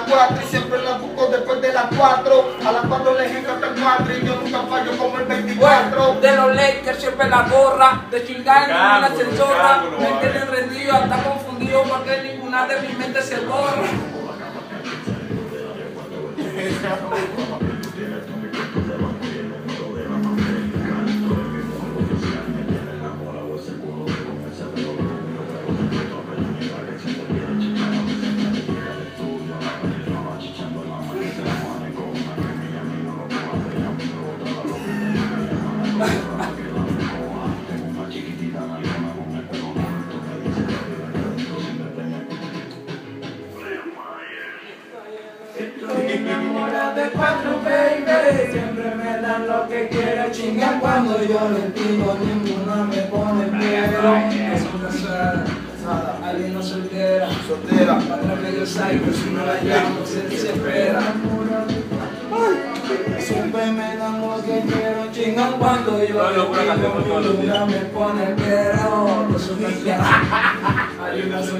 las cuatro y siempre la busco después de las cuatro. A las cuatro les encanta el cuatro y yo nunca fallo como el 24. De los Lakers siempre la gorra, de chingar ninguna se zorra, me tienen rendido, hasta confundido porque ninguna de mi mente se borra. de cuatro, baby. Siempre me dan lo que quiero. Chingan cuando yo les digo, ninguna me pone pero. Es una casada, alguien no soltera. Soltera. Otra medio psycho, si no la llamo, se desespera. Siempre me dan lo que quiero. Chingan cuando yo les digo, ninguna me pone pero. Es